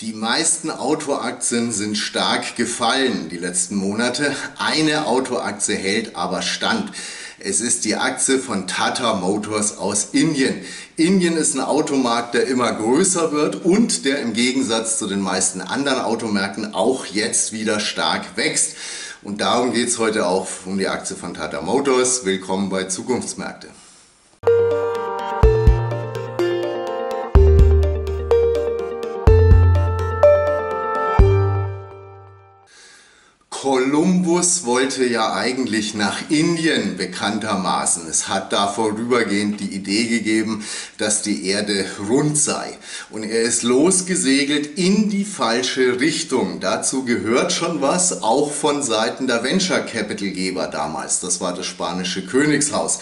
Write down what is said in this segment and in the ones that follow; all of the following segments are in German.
Die meisten Autoaktien sind stark gefallen die letzten Monate. Eine Autoaktie hält aber stand. Es ist die Aktie von Tata Motors aus Indien. Indien ist ein Automarkt, der immer größer wird und der im Gegensatz zu den meisten anderen Automärkten auch jetzt wieder stark wächst. Und darum geht es heute auch um die Aktie von Tata Motors. Willkommen bei Zukunftsmärkte. Kolumbus wollte ja eigentlich nach Indien bekanntermaßen. Es hat da vorübergehend die Idee gegeben, dass die Erde rund sei. Und er ist losgesegelt in die falsche Richtung. Dazu gehört schon was, auch von Seiten der Venture Capital Geber damals. Das war das spanische Königshaus.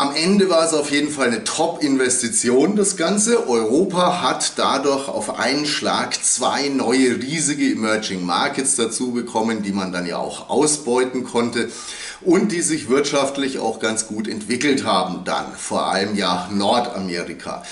Am Ende war es auf jeden Fall eine Top-Investition, das Ganze. Europa hat dadurch auf einen Schlag zwei neue riesige Emerging Markets dazu bekommen, die man dann ja auch ausbeuten konnte und die sich wirtschaftlich auch ganz gut entwickelt haben dann, vor allem ja Nordamerika.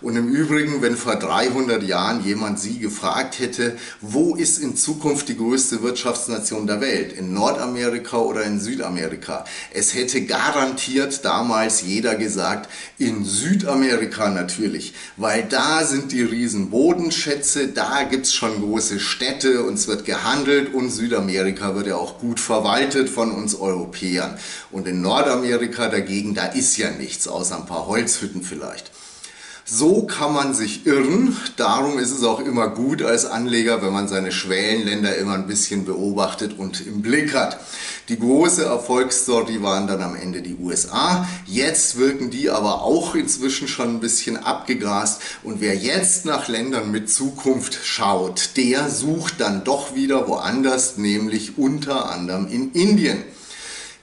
Und im Übrigen, wenn vor 300 Jahren jemand Sie gefragt hätte, wo ist in Zukunft die größte Wirtschaftsnation der Welt, in Nordamerika oder in Südamerika, es hätte garantiert damals jeder gesagt, in Südamerika natürlich, weil da sind die riesen Bodenschätze, da gibt's schon große Städte und es wird gehandelt und Südamerika wird ja auch gut verwaltet von uns Europäern. Und in Nordamerika dagegen, da ist ja nichts, außer ein paar Holzhütten vielleicht. So kann man sich irren. Darum ist es auch immer gut als Anleger, wenn man seine Schwellenländer immer ein bisschen beobachtet und im Blick hat. Die große Erfolgsstory waren dann am Ende die USA. Jetzt wirken die aber auch inzwischen schon ein bisschen abgegrast. Und wer jetzt nach Ländern mit Zukunft schaut, der sucht dann doch wieder woanders, nämlich unter anderem in Indien.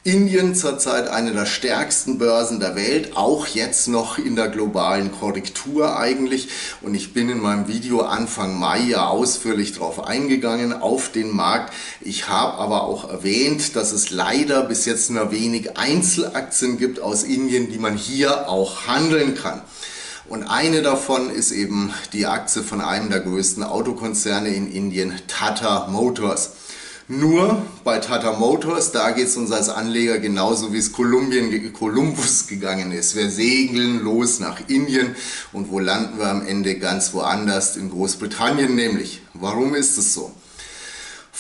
Indien zurzeit eine der stärksten Börsen der Welt, auch jetzt noch in der globalen Korrektur eigentlich. Und ich bin in meinem Video Anfang Mai ja ausführlich darauf eingegangen, auf den Markt. Ich habe aber auch erwähnt, dass es leider bis jetzt nur wenig Einzelaktien gibt aus Indien, die man hier auch handeln kann. Und eine davon ist eben die Aktie von einem der größten Autokonzerne in Indien, Tata Motors. Nur bei Tata Motors, da geht es uns als Anleger genauso wie es Kolumbien, Kolumbus gegangen ist. Wir segeln los nach Indien und wo landen wir am Ende? Ganz woanders, in Großbritannien nämlich. Warum ist es so?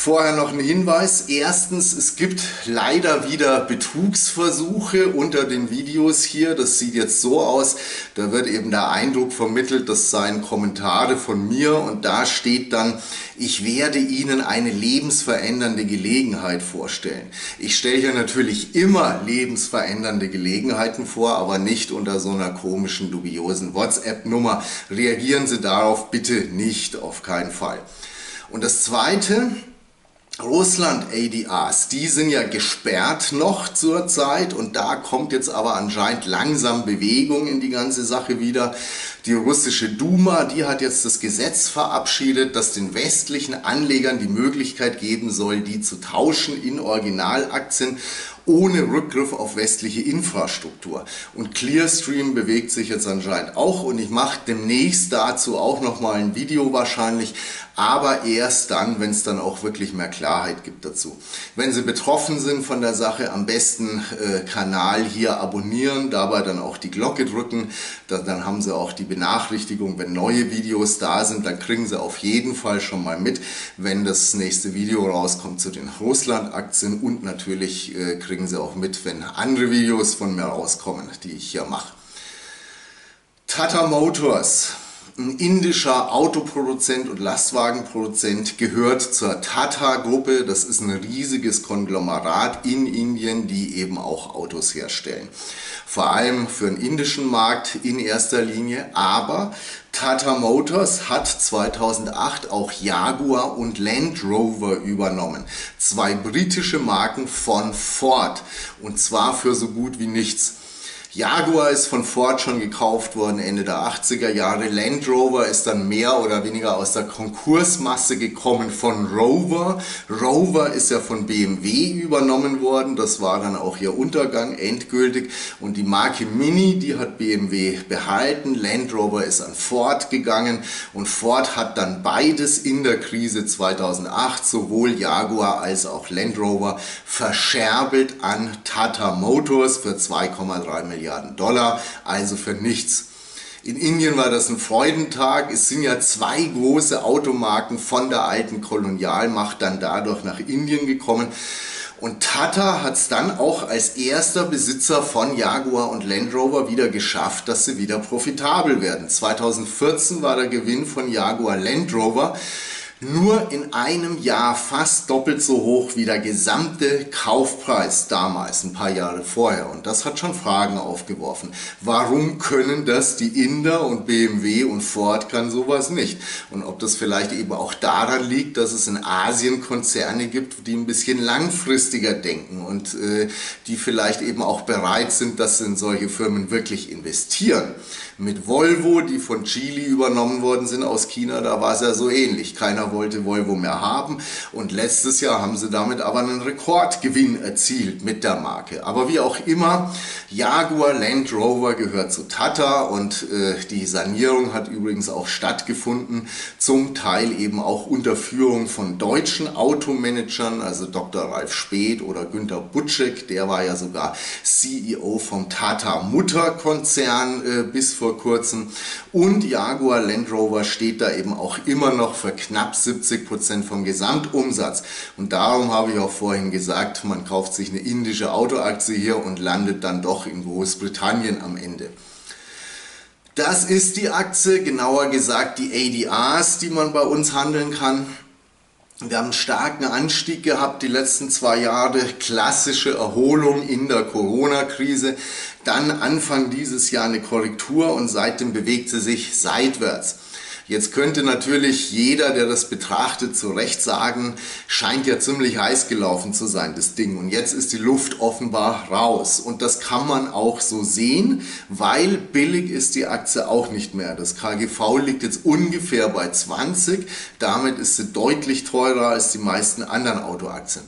Vorher noch ein Hinweis. Erstens, es gibt leider wieder Betrugsversuche unter den Videos hier. Das sieht jetzt so aus. Da wird eben der Eindruck vermittelt, das seien Kommentare von mir und da steht dann, ich werde Ihnen eine lebensverändernde Gelegenheit vorstellen. Ich stelle hier natürlich immer lebensverändernde Gelegenheiten vor, aber nicht unter so einer komischen, dubiosen WhatsApp-Nummer. Reagieren Sie darauf bitte nicht, auf keinen Fall. Und das Zweite, Russland ADRs, die sind ja gesperrt noch zurzeit und da kommt jetzt aber anscheinend langsam Bewegung in die ganze Sache wieder. Die russische Duma, die hat jetzt das Gesetz verabschiedet, das den westlichen Anlegern die Möglichkeit geben soll, die zu tauschen in Originalaktien ohne Rückgriff auf westliche Infrastruktur. Und Clearstream bewegt sich jetzt anscheinend auch und ich mache demnächst dazu auch nochmal ein Video wahrscheinlich, aber erst dann, wenn es dann auch wirklich mehr Klarheit gibt dazu. Wenn Sie betroffen sind von der Sache, am besten äh, Kanal hier abonnieren, dabei dann auch die Glocke drücken, da, dann haben Sie auch die Benachrichtigung, wenn neue Videos da sind, dann kriegen Sie auf jeden Fall schon mal mit, wenn das nächste Video rauskommt zu den Russland-Aktien und natürlich äh, kriegen Sie auch mit, wenn andere Videos von mir rauskommen, die ich hier mache. Tata Motors ein indischer Autoproduzent und Lastwagenproduzent gehört zur Tata-Gruppe. Das ist ein riesiges Konglomerat in Indien, die eben auch Autos herstellen. Vor allem für den indischen Markt in erster Linie. Aber Tata Motors hat 2008 auch Jaguar und Land Rover übernommen. Zwei britische Marken von Ford. Und zwar für so gut wie nichts. Jaguar ist von Ford schon gekauft worden Ende der 80er Jahre. Land Rover ist dann mehr oder weniger aus der Konkursmasse gekommen von Rover. Rover ist ja von BMW übernommen worden. Das war dann auch ihr Untergang endgültig. Und die Marke Mini, die hat BMW behalten. Land Rover ist an Ford gegangen und Ford hat dann beides in der Krise 2008, sowohl Jaguar als auch Land Rover, verscherbelt an Tata Motors für 2,3 Milliarden. Milliarden Dollar, also für nichts. In Indien war das ein Freudentag. Es sind ja zwei große Automarken von der alten Kolonialmacht dann dadurch nach Indien gekommen. Und Tata hat es dann auch als erster Besitzer von Jaguar und Land Rover wieder geschafft, dass sie wieder profitabel werden. 2014 war der Gewinn von Jaguar Land Rover nur in einem Jahr fast doppelt so hoch wie der gesamte Kaufpreis damals, ein paar Jahre vorher. Und das hat schon Fragen aufgeworfen. Warum können das die Inder und BMW und Ford kann sowas nicht? Und ob das vielleicht eben auch daran liegt, dass es in Asien Konzerne gibt, die ein bisschen langfristiger denken und äh, die vielleicht eben auch bereit sind, dass sie in solche Firmen wirklich investieren. Mit Volvo, die von Chile übernommen worden sind aus China, da war es ja so ähnlich. Keiner wollte Volvo mehr haben und letztes Jahr haben sie damit aber einen Rekordgewinn erzielt mit der Marke. Aber wie auch immer, Jaguar Land Rover gehört zu Tata und äh, die Sanierung hat übrigens auch stattgefunden, zum Teil eben auch unter Führung von deutschen Automanagern, also Dr. Ralf Speth oder Günter Butschek, der war ja sogar CEO vom Tata Mutterkonzern äh, bis vor vor kurzem. Und Jaguar Land Rover steht da eben auch immer noch für knapp 70 Prozent vom Gesamtumsatz. Und darum habe ich auch vorhin gesagt, man kauft sich eine indische Autoaktie hier und landet dann doch in Großbritannien am Ende. Das ist die Aktie, genauer gesagt die ADRs, die man bei uns handeln kann. Wir haben einen starken Anstieg gehabt die letzten zwei Jahre, klassische Erholung in der Corona-Krise. Dann Anfang dieses Jahr eine Korrektur und seitdem bewegt sie sich seitwärts. Jetzt könnte natürlich jeder, der das betrachtet, zu Recht sagen, scheint ja ziemlich heiß gelaufen zu sein, das Ding. Und jetzt ist die Luft offenbar raus. Und das kann man auch so sehen, weil billig ist die Aktie auch nicht mehr. Das KGV liegt jetzt ungefähr bei 20. Damit ist sie deutlich teurer als die meisten anderen Autoaktien.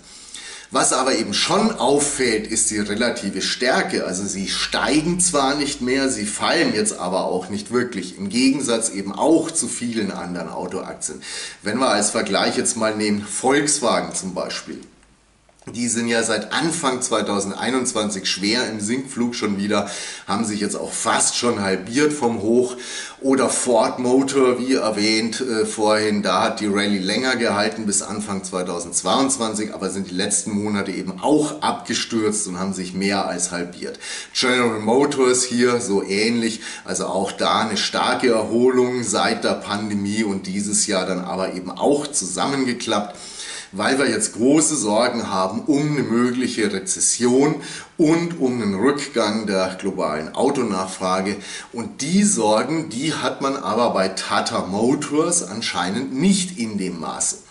Was aber eben schon auffällt, ist die relative Stärke. Also sie steigen zwar nicht mehr, sie fallen jetzt aber auch nicht wirklich. Im Gegensatz eben auch zu vielen anderen Autoaktien. Wenn wir als Vergleich jetzt mal nehmen, Volkswagen zum Beispiel. Die sind ja seit Anfang 2021 schwer im Sinkflug schon wieder, haben sich jetzt auch fast schon halbiert vom Hoch. Oder Ford Motor, wie erwähnt äh, vorhin, da hat die Rallye länger gehalten bis Anfang 2022, aber sind die letzten Monate eben auch abgestürzt und haben sich mehr als halbiert. General Motors hier so ähnlich, also auch da eine starke Erholung seit der Pandemie und dieses Jahr dann aber eben auch zusammengeklappt weil wir jetzt große Sorgen haben um eine mögliche Rezession und um einen Rückgang der globalen Autonachfrage. Und die Sorgen, die hat man aber bei Tata Motors anscheinend nicht in dem Maße.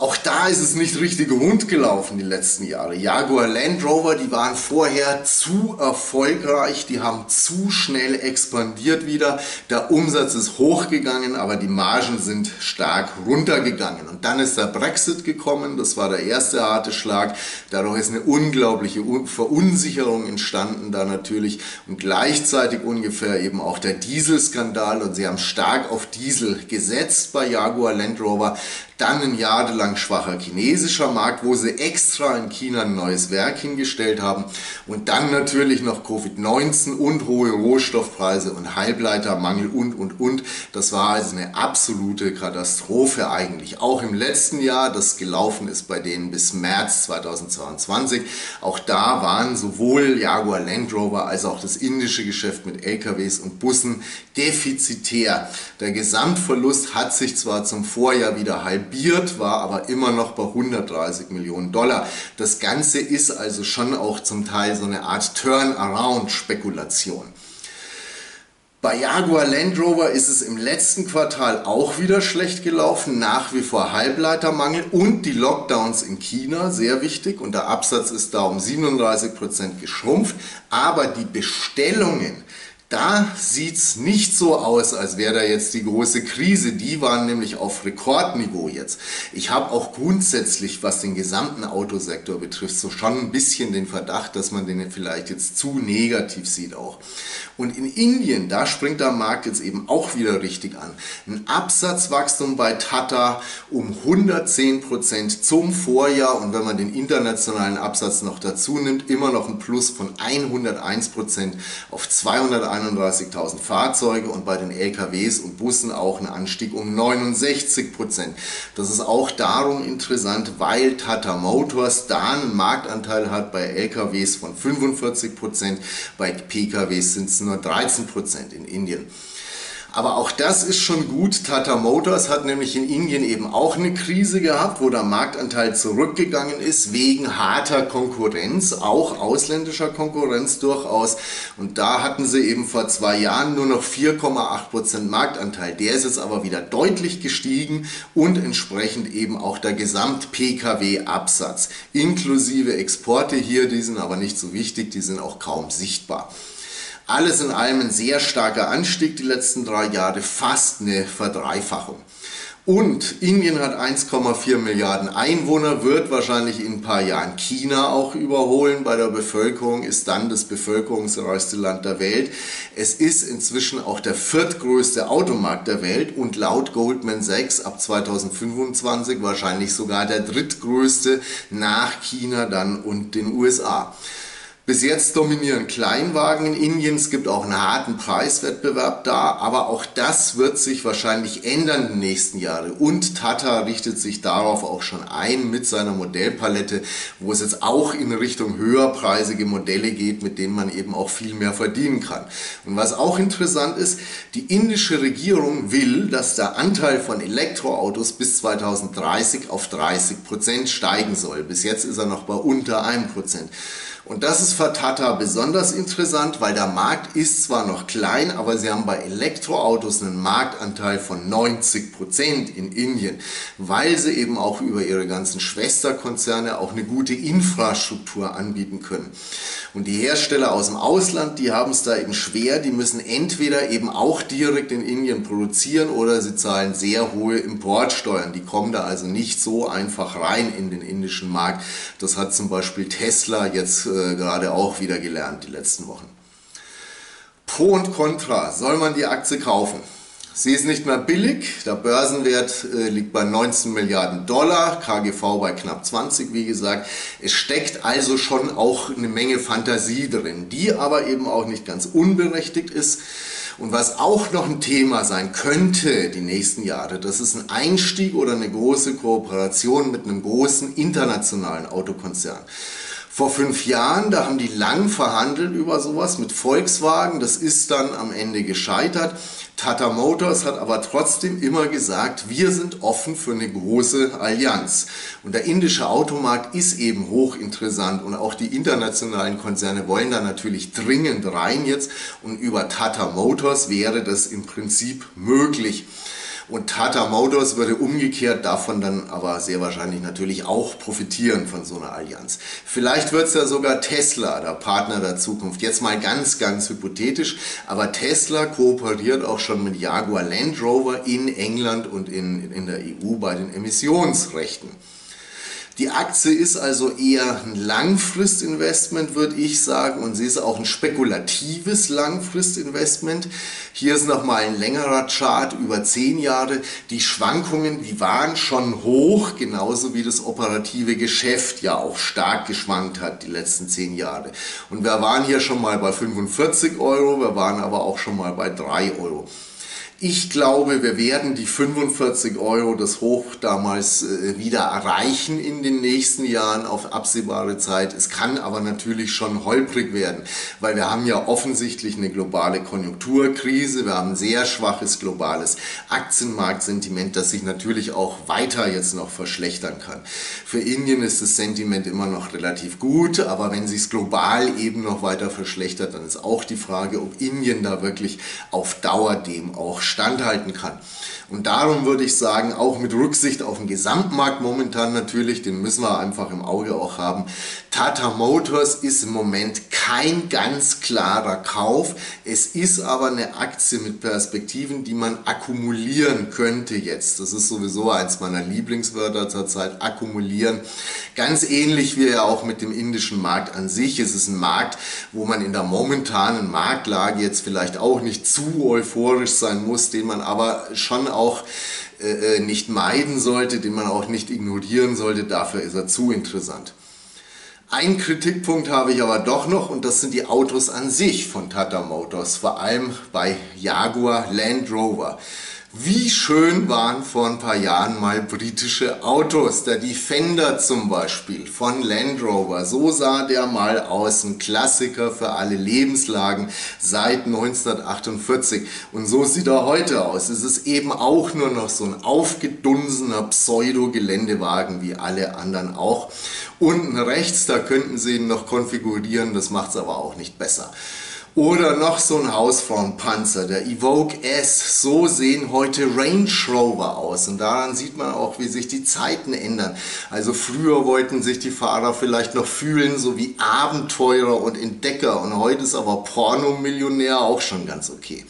Auch da ist es nicht richtig rund gelaufen die letzten Jahre. Jaguar Land Rover, die waren vorher zu erfolgreich, die haben zu schnell expandiert wieder. Der Umsatz ist hochgegangen, aber die Margen sind stark runtergegangen. Und dann ist der Brexit gekommen, das war der erste harte Schlag. Dadurch ist eine unglaubliche Verunsicherung entstanden da natürlich und gleichzeitig ungefähr eben auch der Dieselskandal und sie haben stark auf Diesel gesetzt bei Jaguar Land Rover. Dann ein jahrelang schwacher chinesischer Markt, wo sie extra in China ein neues Werk hingestellt haben. Und dann natürlich noch Covid-19 und hohe Rohstoffpreise und Halbleitermangel und, und, und. Das war also eine absolute Katastrophe eigentlich. Auch im letzten Jahr, das gelaufen ist bei denen bis März 2022. Auch da waren sowohl Jaguar Land Rover als auch das indische Geschäft mit LKWs und Bussen defizitär. Der Gesamtverlust hat sich zwar zum Vorjahr wieder halbiert, halbiert, war aber immer noch bei 130 Millionen Dollar. Das Ganze ist also schon auch zum Teil so eine Art Turnaround-Spekulation. Bei Jaguar Land Rover ist es im letzten Quartal auch wieder schlecht gelaufen, nach wie vor Halbleitermangel und die Lockdowns in China, sehr wichtig und der Absatz ist da um 37 Prozent geschrumpft, aber die Bestellungen da sieht es nicht so aus, als wäre da jetzt die große Krise. Die waren nämlich auf Rekordniveau jetzt. Ich habe auch grundsätzlich, was den gesamten Autosektor betrifft, so schon ein bisschen den Verdacht, dass man den vielleicht jetzt zu negativ sieht auch. Und in Indien, da springt der Markt jetzt eben auch wieder richtig an. Ein Absatzwachstum bei Tata um 110 Prozent zum Vorjahr und wenn man den internationalen Absatz noch dazu nimmt, immer noch ein Plus von 101 Prozent auf 201 31.000 Fahrzeuge und bei den LKWs und Bussen auch ein Anstieg um 69 Prozent. Das ist auch darum interessant, weil Tata Motors da einen Marktanteil hat bei LKWs von 45 Prozent, bei PKWs sind es nur 13 Prozent in Indien. Aber auch das ist schon gut. Tata Motors hat nämlich in Indien eben auch eine Krise gehabt, wo der Marktanteil zurückgegangen ist wegen harter Konkurrenz, auch ausländischer Konkurrenz durchaus. Und da hatten sie eben vor zwei Jahren nur noch 4,8% Marktanteil. Der ist jetzt aber wieder deutlich gestiegen und entsprechend eben auch der Gesamt-Pkw-Absatz inklusive Exporte hier, die sind aber nicht so wichtig, die sind auch kaum sichtbar. Alles in allem ein sehr starker Anstieg die letzten drei Jahre, fast eine Verdreifachung. Und Indien hat 1,4 Milliarden Einwohner, wird wahrscheinlich in ein paar Jahren China auch überholen. Bei der Bevölkerung ist dann das bevölkerungsreichste Land der Welt. Es ist inzwischen auch der viertgrößte Automarkt der Welt und laut Goldman Sachs ab 2025 wahrscheinlich sogar der drittgrößte nach China dann und den USA. Bis jetzt dominieren Kleinwagen in Indien. Es gibt auch einen harten Preiswettbewerb da, aber auch das wird sich wahrscheinlich ändern in den nächsten Jahren. Und Tata richtet sich darauf auch schon ein mit seiner Modellpalette, wo es jetzt auch in Richtung höherpreisige Modelle geht, mit denen man eben auch viel mehr verdienen kann. Und was auch interessant ist, die indische Regierung will, dass der Anteil von Elektroautos bis 2030 auf 30 Prozent steigen soll. Bis jetzt ist er noch bei unter einem Prozent. Und das ist für Tata besonders interessant, weil der Markt ist zwar noch klein, aber sie haben bei Elektroautos einen Marktanteil von 90 Prozent in Indien, weil sie eben auch über ihre ganzen Schwesterkonzerne auch eine gute Infrastruktur anbieten können. Und die Hersteller aus dem Ausland, die haben es da eben schwer, die müssen entweder eben auch direkt in Indien produzieren oder sie zahlen sehr hohe Importsteuern. Die kommen da also nicht so einfach rein in den indischen Markt. Das hat zum Beispiel Tesla jetzt äh, gerade auch wieder gelernt die letzten Wochen. Pro und Contra, soll man die Aktie kaufen? Sie ist nicht mehr billig, der Börsenwert äh, liegt bei 19 Milliarden Dollar, KGV bei knapp 20, wie gesagt. Es steckt also schon auch eine Menge Fantasie drin, die aber eben auch nicht ganz unberechtigt ist. Und was auch noch ein Thema sein könnte die nächsten Jahre, das ist ein Einstieg oder eine große Kooperation mit einem großen internationalen Autokonzern. Vor fünf Jahren, da haben die lang verhandelt über sowas mit Volkswagen. Das ist dann am Ende gescheitert. Tata Motors hat aber trotzdem immer gesagt, wir sind offen für eine große Allianz. Und der indische Automarkt ist eben hochinteressant und auch die internationalen Konzerne wollen da natürlich dringend rein jetzt. Und über Tata Motors wäre das im Prinzip möglich. Und Tata Motors würde umgekehrt davon dann aber sehr wahrscheinlich natürlich auch profitieren von so einer Allianz. Vielleicht wird es ja sogar Tesla, der Partner der Zukunft. Jetzt mal ganz, ganz hypothetisch. Aber Tesla kooperiert auch schon mit Jaguar Land Rover in England und in, in der EU bei den Emissionsrechten. Die Aktie ist also eher ein Langfristinvestment, würde ich sagen, und sie ist auch ein spekulatives Langfristinvestment. Hier ist nochmal ein längerer Chart über zehn Jahre. Die Schwankungen, die waren schon hoch, genauso wie das operative Geschäft ja auch stark geschwankt hat die letzten zehn Jahre. Und wir waren hier schon mal bei 45 Euro, wir waren aber auch schon mal bei 3 Euro. Ich glaube, wir werden die 45 Euro, das Hoch damals, äh, wieder erreichen in den nächsten Jahren auf absehbare Zeit. Es kann aber natürlich schon holprig werden, weil wir haben ja offensichtlich eine globale Konjunkturkrise, wir haben ein sehr schwaches globales Aktienmarktsentiment, das sich natürlich auch weiter jetzt noch verschlechtern kann. Für Indien ist das Sentiment immer noch relativ gut, aber wenn sich es global eben noch weiter verschlechtert, dann ist auch die Frage, ob Indien da wirklich auf Dauer dem auch standhalten kann. Und darum würde ich sagen, auch mit Rücksicht auf den Gesamtmarkt momentan natürlich, den müssen wir einfach im Auge auch haben, Tata Motors ist im Moment kein ganz klarer Kauf. Es ist aber eine Aktie mit Perspektiven, die man akkumulieren könnte jetzt. Das ist sowieso eins meiner Lieblingswörter zurzeit, akkumulieren. Ganz ähnlich wie ja auch mit dem indischen Markt an sich. Es ist ein Markt, wo man in der momentanen Marktlage jetzt vielleicht auch nicht zu euphorisch sein muss, den man aber schon auch äh, äh, nicht meiden sollte, den man auch nicht ignorieren sollte. Dafür ist er zu interessant. Ein Kritikpunkt habe ich aber doch noch und das sind die Autos an sich von Tata Motors, vor allem bei Jaguar Land Rover. Wie schön waren vor ein paar Jahren mal britische Autos, der Defender zum Beispiel von Land Rover. So sah der mal aus, ein Klassiker für alle Lebenslagen seit 1948. Und so sieht er heute aus. Es ist eben auch nur noch so ein aufgedunsener Pseudo-Geländewagen wie alle anderen auch. Unten rechts, da könnten Sie ihn noch konfigurieren, das macht es aber auch nicht besser. Oder noch so ein Hausfrauenpanzer, der Evoque S. So sehen heute Range Rover aus. Und daran sieht man auch, wie sich die Zeiten ändern. Also früher wollten sich die Fahrer vielleicht noch fühlen, so wie Abenteurer und Entdecker. Und heute ist aber Pornomillionär auch schon ganz okay.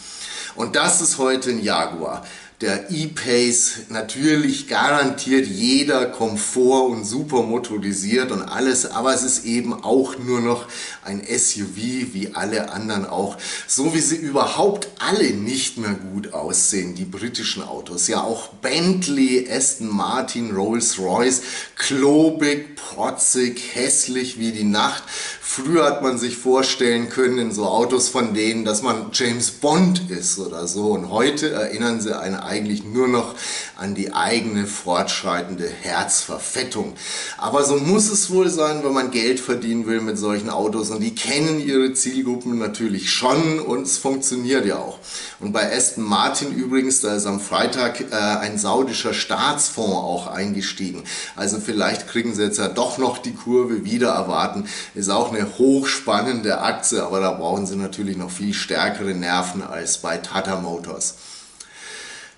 Und das ist heute ein Jaguar der E-Pace natürlich garantiert jeder Komfort und super motorisiert und alles, aber es ist eben auch nur noch ein SUV wie alle anderen auch, so wie sie überhaupt alle nicht mehr gut aussehen, die britischen Autos. Ja, auch Bentley, Aston Martin, Rolls-Royce, klobig, protzig, hässlich wie die Nacht. Früher hat man sich vorstellen können in so Autos von denen, dass man James Bond ist oder so. Und heute erinnern sie einen eigentlich nur noch an die eigene fortschreitende Herzverfettung. Aber so muss es wohl sein, wenn man Geld verdienen will mit solchen Autos. Und die kennen ihre Zielgruppen natürlich schon und es funktioniert ja auch. Und bei Aston Martin übrigens, da ist am Freitag äh, ein saudischer Staatsfonds auch eingestiegen. Also vielleicht kriegen sie jetzt ja doch noch die Kurve wieder erwarten. Ist auch eine hochspannende Aktie, aber da brauchen sie natürlich noch viel stärkere Nerven als bei Tata Motors.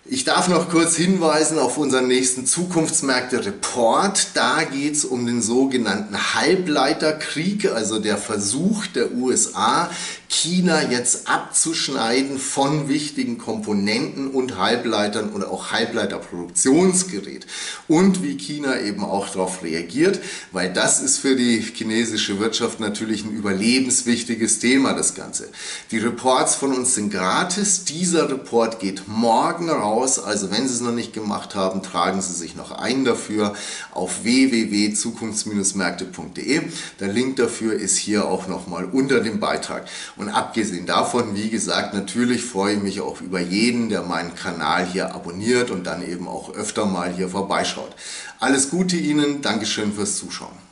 Ich darf noch kurz hinweisen auf unseren nächsten Zukunftsmärkte-Report. Da geht es um den sogenannten Halbleiterkrieg, also der Versuch der USA, China jetzt abzuschneiden von wichtigen Komponenten und Halbleitern oder auch Halbleiterproduktionsgerät. Und wie China eben auch darauf reagiert, weil das ist für die chinesische Wirtschaft natürlich ein überlebenswichtiges Thema, das Ganze. Die Reports von uns sind gratis. Dieser Report geht morgen raus. Also wenn Sie es noch nicht gemacht haben, tragen Sie sich noch ein dafür auf www.zukunfts-märkte.de. Der Link dafür ist hier auch nochmal unter dem Beitrag. Und abgesehen davon, wie gesagt, natürlich freue ich mich auch über jeden, der meinen Kanal hier abonniert und dann eben auch öfter mal hier vorbeischaut. Alles Gute Ihnen, Dankeschön fürs Zuschauen.